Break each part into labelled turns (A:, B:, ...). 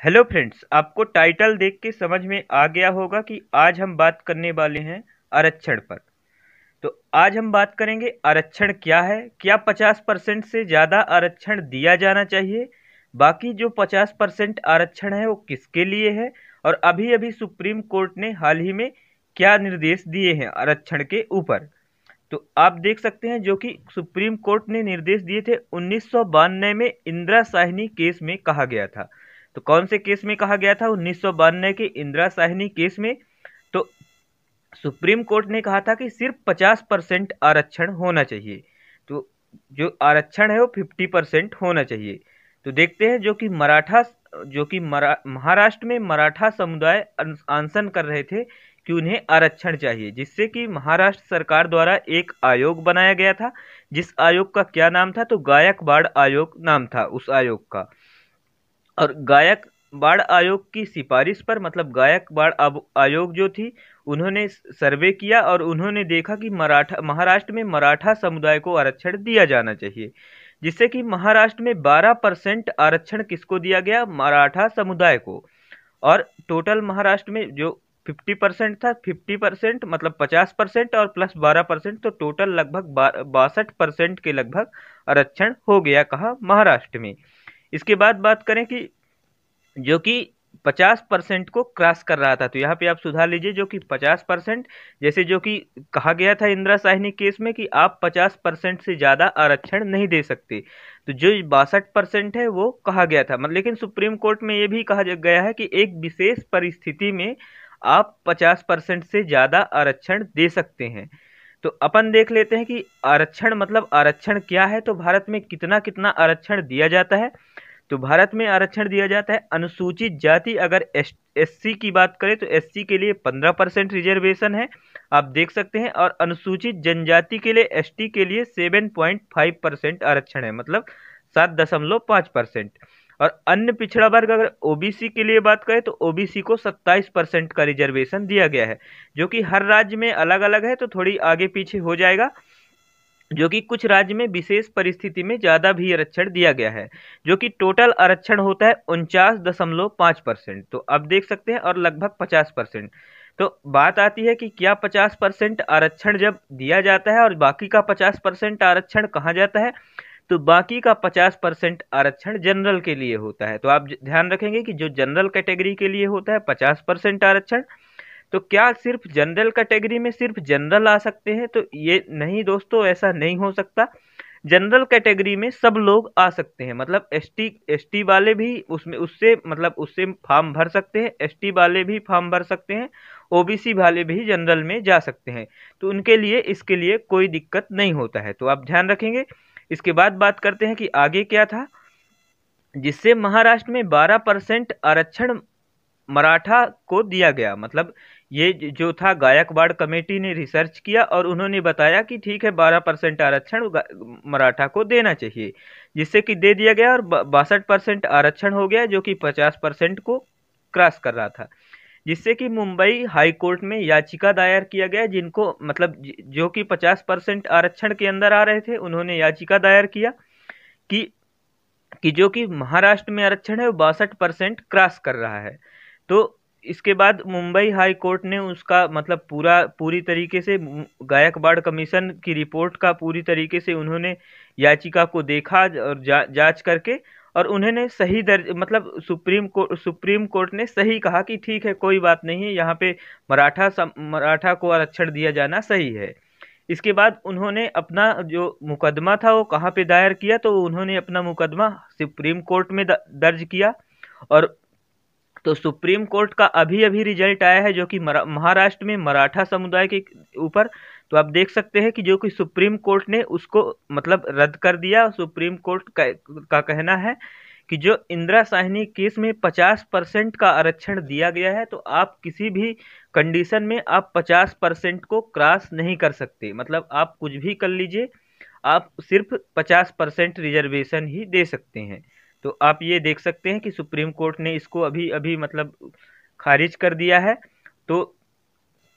A: Hello friends आपको title देख के समझ में आ गया होगा कि आज हम बात करने वाले हैं आरक्षण पर। तो आज हम बात करेंगे आरक्षण क्या है, क्या 50 परसेंट से ज़्यादा आरक्षण दिया जाना चाहिए, बाकी जो 50 परसेंट आरक्षण है वो किसके लिए है, और अभी अभी सुप्रीम कोर्ट ने हाल ही में क्या निर्देश दिए हैं आरक्षण के ऊपर। तो आप देख सकते हैं जो कि सुप्रीम कोर्ट ने निर्देश दिए थे, उन्नीस सौ बानवे में इंदिरा साहिनी केस में कहा गया था। तो कौन से केस में कहा गया था? उन्नीस के इंदिरा साहिनी केस में। तो सुप्रीम कोर्ट ने कहा था कि सिर्फ़ 50 परसेंट आरक्षण होना चाहिए। तो जो आरक्षण है वो 50 परसेंट होना चाहिए। तो देखते हैं जो कि मराठा, जो कि महाराष्ट्र में मराठा समुदाय आंसन कर रहे थे कि उन्हें आरक्षण चाहिए, जिससे कि महाराष्ट्र सरकार द्वारा एक आयोग बनाया गया था। जिस आयोग का क्या नाम था? तो गायकवाड़ आयोग नाम था, उस आयोग का। और गायक बाढ़ आयोग की सिफारिश पर मतलब गायक बाढ़ आयोग जो थी, उन्होंने सर्वे किया और उन्होंने देखा कि मराठा, महाराष्ट्र में मराठा समुदाय को आरक्षण दिया जाना चाहिए, जिससे कि महाराष्ट्र में 12 परसेंट आरक्षण किसको दिया गया? मराठा समुदाय को। और टोटल महाराष्ट्र में जो 50 परसेंट था 50 परसेंट मतलब 50 परसेंट और प्लस 12 परसेंट तो टोटल लगभग बासठ परसेंट के लगभग आरक्षण हो गया कहा महाराष्ट्र में। इसके बाद बात करें कि जो कि 50 परसेंट को क्रॉस कर रहा था। तो यहाँ पे आप सुधार लीजिए, जो कि 50 परसेंट, जैसे जो कि कहा गया था इंदिरा साहनी केस में कि आप 50 परसेंट से ज़्यादा आरक्षण नहीं दे सकते। तो जो बासठ परसेंट है, वो कहा गया था। मतलब लेकिन सुप्रीम कोर्ट में ये भी कहा गया है कि एक विशेष परिस्थिति में आप 50 परसेंट से ज़्यादा आरक्षण दे सकते हैं। तो अपन देख लेते हैं कि आरक्षण मतलब आरक्षण क्या है? तो भारत में कितना कितना आरक्षण दिया जाता है? तो भारत में आरक्षण दिया जाता है। अनुसूचित जाति अगर एस, एससी की बात करें तो एससी के लिए पंद्रह परसेंट रिजर्वेशन है। आप देख सकते हैं और अनुसूचित जनजाति के लिए एसटी के लिए सेवन पॉइंट फाइव परसेंट आरक्षण है मतलब सात दशमलव पाँच परसेंट। और अन्य पिछड़ा वर्ग अगर ओबीसी के लिए बात करें तो ओबीसी को 27 परसेंट का रिजर्वेशन दिया गया है, जो कि हर राज्य में अलग अलग है तो थोड़ी आगे पीछे हो जाएगा। जो कि कुछ राज्य में विशेष परिस्थिति में ज़्यादा भी आरक्षण दिया गया है, जो कि टोटल आरक्षण होता है उनचास दशमलव पाँच परसेंट। तो अब देख सकते हैं और लगभग पचास परसेंट। तो बात आती है कि क्या पचास परसेंट आरक्षण जब दिया जाता है और बाकी का पचास परसेंट आरक्षण कहाँ जाता है? तो बाकी का पचास परसेंट आरक्षण जनरल के लिए होता है। तो आप ध्यान रखेंगे कि जो जनरल कैटेगरी के लिए होता है पचास परसेंट आरक्षण तो क्या सिर्फ़ जनरल कैटेगरी में सिर्फ़ जनरल आ सकते हैं? तो ये नहीं दोस्तों, ऐसा नहीं हो सकता। जनरल कैटेगरी में सब लोग आ सकते हैं। मतलब एस टी एस टी वाले भी उसमें, उससे मतलब उससे फॉर्म भर सकते हैं। एस टी वाले भी फॉर्म भर सकते हैं। ओबीसी वाले भी जनरल में जा सकते हैं। तो उनके लिए, इसके लिए कोई दिक्कत नहीं होता है। तो आप ध्यान रखेंगे। इसके बाद बात करते हैं कि आगे क्या था। जिससे महाराष्ट्र में 12 परसेंट आरक्षण मराठा को दिया गया। मतलब ये जो था गायकवाड़ कमेटी ने रिसर्च किया और उन्होंने बताया कि ठीक है, बारह परसेंट आरक्षण मराठा को देना चाहिए, जिससे कि दे दिया गया और बासठ परसेंट आरक्षण हो गया जो कि पचास परसेंट को क्रॉस कर रहा था। जिससे कि मुंबई हाई कोर्ट में याचिका दायर किया गया, जिनको मतलब जो कि पचास परसेंट आरक्षण के अंदर आ रहे थे, उन्होंने याचिका दायर किया कि कि जो कि महाराष्ट्र में आरक्षण है, वो बासठ परसेंट क्रॉस कर रहा है। तो इसके बाद मुंबई हाई कोर्ट ने उसका मतलब पूरा पूरी तरीके से गायकवाड़ कमीशन की रिपोर्ट का पूरी तरीके से उन्होंने याचिका को देखा और जा, जाँच करके और उन्होंने सही दर्ज मतलब सुप्रीम कोर्ट सुप्रीम कोर्ट ने सही कहा कि ठीक है कोई बात नहीं है यहाँ पे मराठा मराठा को आरक्षण दिया जाना सही है। इसके बाद उन्होंने अपना जो मुकदमा था वो कहाँ पे दायर किया तो उन्होंने अपना मुकदमा सुप्रीम कोर्ट में दर्ज किया और तो सुप्रीम कोर्ट का अभी अभी रिज़ल्ट आया है जो कि महाराष्ट्र में मराठा समुदाय के ऊपर। तो आप देख सकते हैं कि जो कि सुप्रीम कोर्ट ने उसको मतलब रद्द कर दिया। सुप्रीम कोर्ट का, का कहना है कि जो इंदिरा साहनी केस में 50 परसेंट का आरक्षण दिया गया है तो आप किसी भी कंडीशन में आप 50 परसेंट को क्रॉस नहीं कर सकते। मतलब आप कुछ भी कर लीजिए आप सिर्फ़ 50 परसेंट रिजर्वेशन ही दे सकते हैं। तो आप ये देख सकते हैं कि सुप्रीम कोर्ट ने इसको अभी अभी मतलब खारिज कर दिया है। तो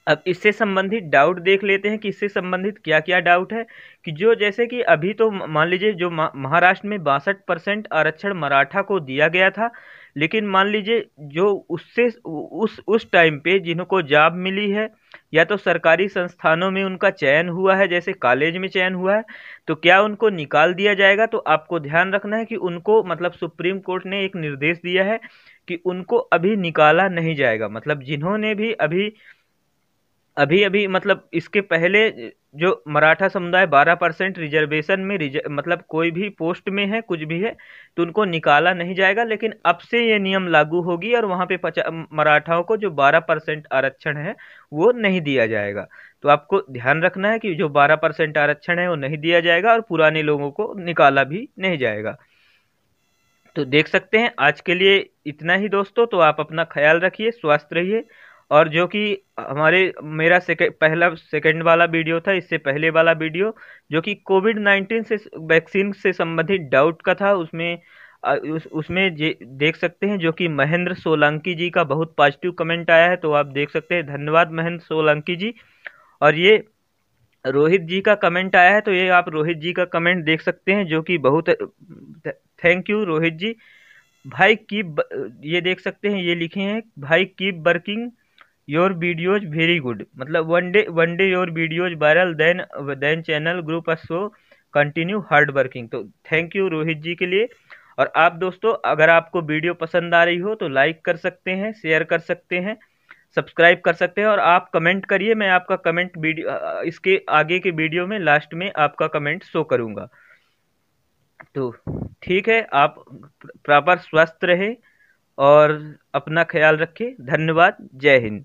A: अब इससे संबंधित डाउट देख लेते हैं कि इससे संबंधित क्या क्या डाउट है कि जो जैसे कि अभी तो मान लीजिए जो महाराष्ट्र में बासठ परसेंट आरक्षण मराठा को दिया गया था, लेकिन मान लीजिए जो उससे, उस उस टाइम पे जिनको जॉब मिली है या तो सरकारी संस्थानों में उनका चयन हुआ है, जैसे कॉलेज में चयन हुआ है तो क्या उनको निकाल दिया जाएगा? तो आपको ध्यान रखना है कि उनको मतलब सुप्रीम कोर्ट ने एक निर्देश दिया है कि उनको अभी निकाला नहीं जाएगा। मतलब जिन्होंने भी अभी अभी अभी मतलब इसके पहले जो मराठा समुदाय 12 परसेंट रिजर्वेशन में रिजर, मतलब कोई भी पोस्ट में है कुछ भी है तो उनको निकाला नहीं जाएगा लेकिन अब से ये नियम लागू होगी और वहाँ पे मराठाओं को जो 12 परसेंट आरक्षण है वो नहीं दिया जाएगा। तो आपको ध्यान रखना है कि जो 12 परसेंट आरक्षण है वो नहीं दिया जाएगा और पुराने लोगों को निकाला भी नहीं जाएगा। तो देख सकते हैं आज के लिए इतना ही दोस्तों तो आप अपना ख्याल रखिए स्वस्थ रहिए। और जो कि हमारे, मेरा सेकेंड पहला सेकेंड वाला वीडियो था, इससे पहले वाला वीडियो जो कि कोविड नाइन्टीन से वैक्सीन से संबंधित डाउट का था, उसमें उस, उसमें देख सकते हैं, जो कि महेंद्र सोलंकी जी का बहुत पॉजिटिव कमेंट आया है तो आप देख सकते हैं, धन्यवाद महेंद्र सोलंकी जी। और ये रोहित जी का कमेंट आया है तो ये आप रोहित जी का कमेंट देख सकते हैं, जो कि बहुत थैंक यू रोहित जी। भाई कीप ये देख सकते हैं, ये लिखे हैं, भाई keep working your videos very good मतलब one day one day your videos viral then then channel group uh so continue hard working तो थैंक यू रोहित जी के लिए. और आप दोस्तों, अगर आपको वीडियो पसंद आ रही हो तो लाइक कर सकते हैं शेयर कर सकते हैं सब्सक्राइब कर सकते हैं और आप कमेंट करिए, मैं आपका कमेंट वीडियो इसके आगे के वीडियो में लास्ट में आपका कमेंट शो करूँगा. तो ठीक है, आप प्रॉपर स्वस्थ रहे और अपना ख्याल रखें. धन्यवाद. जय हिंद.